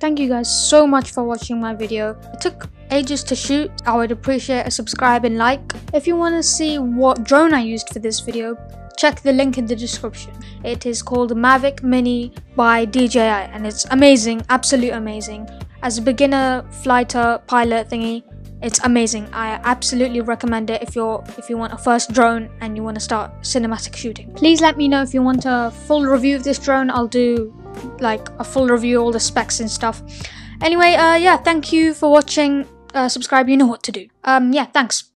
Thank you guys so much for watching my video. It took ages to shoot. I would appreciate a subscribe and like. If you want to see what drone I used for this video, check the link in the description. It is called Mavic Mini by DJI and it's amazing, absolute amazing. As a beginner flighter pilot thingy, it's amazing. I absolutely recommend it if you're if you want a first drone and you want to start cinematic shooting. Please let me know if you want a full review of this drone. I'll do like a full review, all the specs and stuff. Anyway, uh, yeah, thank you for watching. Uh, subscribe, you know what to do. Um, yeah, thanks.